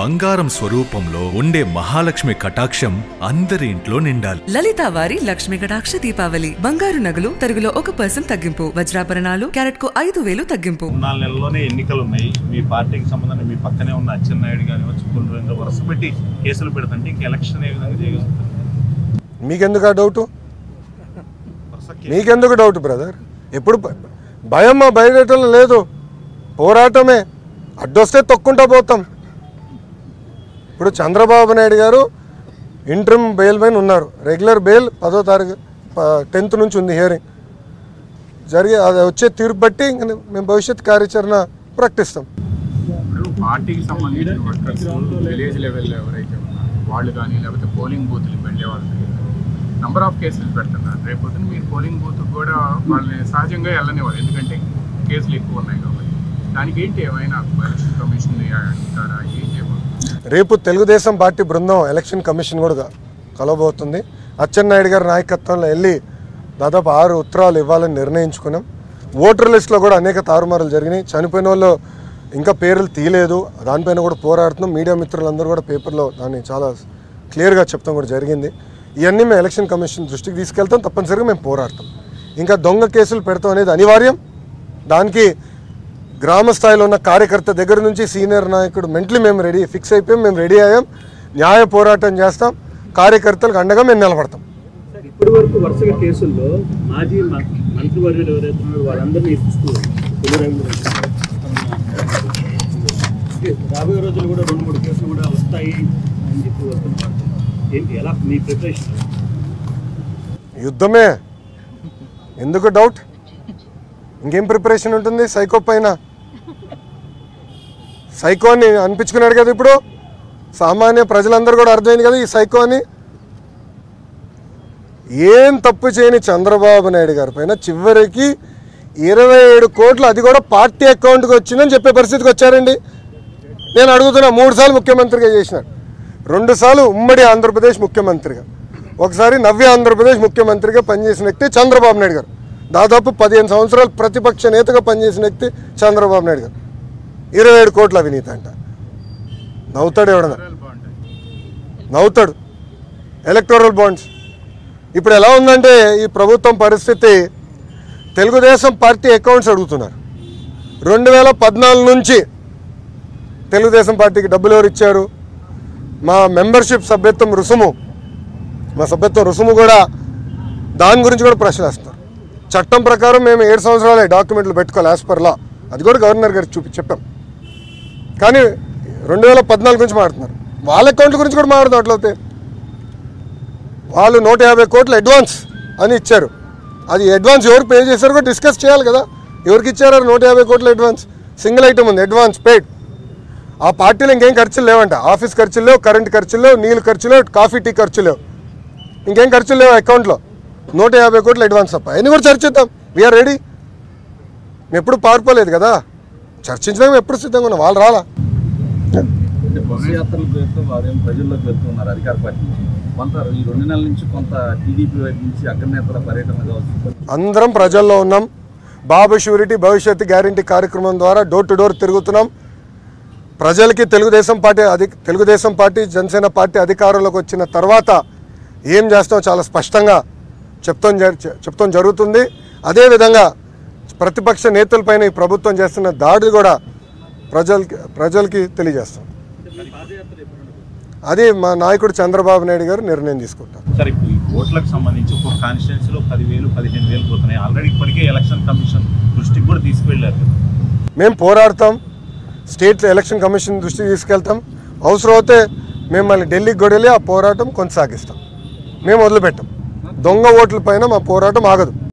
బంగారం స్వరూపంలో ఉండే మహాలక్ష్మి కటాక్షం అందరి ఇంట్లో నిండాలి. లలిత వారి లక్ష్మి కటాక్ష దీపావళి. బంగారు నగలు తరుగులో ఒక పర్సెంట్ తగ్గింపు. వజ్రాభరణాలు క్యారెట్కు ఐదు వేలు తగ్గింపు. నాలుగు నెలల్లోనే ఎన్నికలు ఉన్నాయి. మీ పార్టీకి సంబంధించిన మీ పక్కనే ఉన్న అచ్చెన్నాయుడు కానివచ్చు పునరేంద్ర వరుస పెట్టి కేసులు పెడుతుంటే ఇంక ఎలక్షన్ ఏ విధంగా చేయగలుగుతారు మీకెందుకు ఆ డౌటు? మీకెందుకు డౌట్ బ్రదర్? ఎప్పుడు భయం మా బయటలో లేదు. పోరాటమే. అడ్డొస్తే తొక్కుంటా పోతాం. ఇప్పుడు చంద్రబాబు నాయుడు గారు ఇంటర్మ్ బెయిల్ పైన ఉన్నారు. రెగ్యులర్ బెయిల్ పదో తారీఖు టెన్త్ నుంచి ఉంది హియరింగ్. జరిగే అది వచ్చే తీర్పు బట్టి ఇంక మేము భవిష్యత్ కార్యాచరణ ప్రకటిస్తాం. ఇప్పుడు పార్టీకి సంబంధించిన విలేజ్ లెవెల్ ఎవరైతే వాళ్ళు కానీ లేకపోతే పోలింగ్ బూత్లకు వెళ్ళే వాళ్ళు నంబర్ ఆఫ్ కేసులు పెడుతున్నారు. రేపొద్దున మీరు పోలింగ్ బూత్ కూడా వాళ్ళని సహజంగా వెళ్ళనివ్వరు. ఎందుకంటే కేసులు ఎక్కువ ఉన్నాయి కాబట్టి. దానికి ఏంటి ఏమైనా ఎలక్షన్ కమిషన్ అడుగుతారా ఏం చేయబోతున్నారు రేపు తెలుగుదేశం పార్టీ బృందం ఎలక్షన్ కమిషన్ కూడా కలవబోతుంది. అచ్చెన్నాయుడు గారి నాయకత్వంలో వెళ్ళి దాదాపు ఆరు ఉత్తరాలు ఇవ్వాలని నిర్ణయించుకున్నాం. ఓటర్ లిస్టులో కూడా అనేక తారుమారులు జరిగినాయి. చనిపోయిన వాళ్ళు ఇంకా పేర్లు తీయలేదు. దానిపైన కూడా పోరాడుతున్నాం. మీడియా మిత్రులందరూ కూడా పేపర్లో దాన్ని చాలా క్లియర్గా చెప్తాం కూడా జరిగింది. ఇవన్నీ మేము ఎలక్షన్ కమిషన్ దృష్టికి తీసుకెళ్తాం. తప్పనిసరిగా మేము పోరాడతాం. ఇంకా దొంగ కేసులు పెడతాం అనేది అనివార్యం. దానికి గ్రామ స్థాయిలో ఉన్న కార్యకర్త దగ్గర నుంచి సీనియర్ నాయకుడు మెంటలీ మేము రెడీ ఫిక్స్ అయిపోయాం మేము రెడీ అయ్యాం. న్యాయ పోరాటం చేస్తాం. కార్యకర్తలకు అండగా మేము నిలబడతాం. సార్ ఇప్పటి వరకు వరుసగా కేసుల్లో మాజీ మ- మంత్రివర్యులు ఎవరైతే ఉన్నారో వాళ్ళందరినీ ఇస్తూ రాబోయే రోజులు కూడా రెండు మూడు కేసులు కూడా వస్తాయి అని చెప్పి వస్తున్నారు. ఏంటి ఎలా మీ ప్రిపరేషన్? యుద్ధమే. ఎందుకు డౌట్? ఇంకేం ప్రిపరేషన్ ఉంటుంది? సైకో పైన సైకోని అనిపించుకున్నాడు కదా ఇప్పుడు? సామాన్య ప్రజలందరూ కూడా అర్థమైంది కదా ఈ సైకోని ఏం తప్పు చేయని చంద్రబాబు నాయుడు గారి పైన చివరికి ఇరవై ఏడు కోట్లు అది కూడా పార్టీ అకౌంట్కి వచ్చిందని చెప్పే పరిస్థితికి వచ్చారండి. నేను అడుగుతున్నా మూడు సార్లు ముఖ్యమంత్రిగా చేసినాడు రెండు సార్లు ఉమ్మడి ఆంధ్రప్రదేశ్ ముఖ్యమంత్రిగా. ఒకసారి నవ్య ఆంధ్రప్రదేశ్ ముఖ్యమంత్రిగా పనిచేసిన వ్యక్తి చంద్రబాబు నాయుడు గారు. దాదాపు పదిహేను సంవత్సరాలు ప్రతిపక్ష నేతగా పనిచేసిన వ్యక్తి చంద్రబాబు నాయుడు గారు. ఇరవై ఏడు కోట్ల అవినీతి అంట. నవ్వుతాడు ఎవడన్నా? నవ్వుతాడు. ఎలక్టోరల్ బాండ్స్ ఇప్పుడు ఎలా ఉందంటే ఈ ప్రభుత్వం పరిస్థితి తెలుగుదేశం పార్టీ అకౌంట్స్ అడుగుతున్నారు. రెండు వేల పద్నాలుగు నుంచి తెలుగుదేశం పార్టీకి డబ్బులు ఎవరు ఇచ్చారు? మా మెంబర్షిప్ సభ్యత్వం రుసుము. మా సభ్యత్వం రుసుము కూడా దాని గురించి కూడా ప్రశ్నలు వేస్తారు చట్టం ప్రకారం మేము ఏడు సంవత్సరాలే డాక్యుమెంట్లు పెట్టుకోవాలి యాజ్ పర్ లా అది కూడా గవర్నర్ గారికి చూపి చెప్పాం. కానీ రెండు వేల పద్నాలుగు గురించి మాట్లాడుతున్నారు. వాళ్ళ అకౌంట్ల గురించి కూడా మాట్లాడుతున్నారు అట్లయితే. వాళ్ళు నూట యాభై కోట్లు అడ్వాన్స్ అని ఇచ్చారు. అది అడ్వాన్స్ ఎవరు పే చేశారు కూడా డిస్కస్ చేయాలి కదా. ఎవరికి ఇచ్చారు? నూట యాభై కోట్ల అడ్వాన్స్ సింగిల్ ఐటమ్ ఉంది అడ్వాన్స్ పేడ్ ఆ పార్టీలో ఇంకేం ఖర్చులు లేవంట. ఆఫీస్ ఖర్చులు లేవు కరెంట్ ఖర్చులు లేవు నీళ్ళు ఖర్చులు కాఫీ టీ ఖర్చులు లేవు. ఇంకేం ఖర్చులు లేవు అకౌంట్లో నూట యాభై కోట్లు అడ్వాన్స్ తప్ప. అయినా కూడా చర్చిద్దాం. వీఆర్ రెడీ ఎప్పుడు పారిపోలేదు కదా. చర్చించడానికి ఎప్పుడు సిద్ధంగా ఉన్నాం? వాళ్ళు రాలా? అందరం ప్రజల్లో ఉన్నాం. బాబు షూరిటీ భవిష్యత్తు గ్యారంటీ కార్యక్రమం ద్వారా డోర్ టు డోర్ తిరుగుతున్నాం. ప్రజలకి తెలుగుదేశం పార్టీ అధి తెలుగుదేశం పార్టీ జనసేన పార్టీ అధికారంలోకి వచ్చిన తర్వాత ఏం చేస్తామో చాలా స్పష్టంగా చెప్తాం చెప్తాం జరుగుతుంది. అదేవిధంగా ప్రతిపక్ష నేతలపైన ఈ ప్రభుత్వం చేస్తున్న దాడి కూడా ప్రజలకి ప్రజలకి తెలియజేస్తాం. అది మా నాయకుడు చంద్రబాబు నాయుడు గారు నిర్ణయం తీసుకుంటారు. సరే ఇప్పుడు ఈ ఓట్లకు సంబంధించి కాన్స్టిట్యున్సీలో పదివేలు పదిహేను వేలు పోతున్నాయి. ఆల్రెడీ ఇప్పటికే ఎలక్షన్ కమిషన్ దృష్టికి కూడా తీసుకువెళ్ళారు మేము పోరాడతాం స్టేట్ ఎలక్షన్ కమిషన్ దృష్టికి తీసుకెళ్తాం. అవసరం అయితే మేము మళ్ళీ ఢిల్లీకి కూడా వెళ్ళి ఆ పోరాటం కొనసాగిస్తాం. మేము వదిలిపెట్టాం. దొంగ ఓట్ల పైన మా పోరాటం ఆగదు.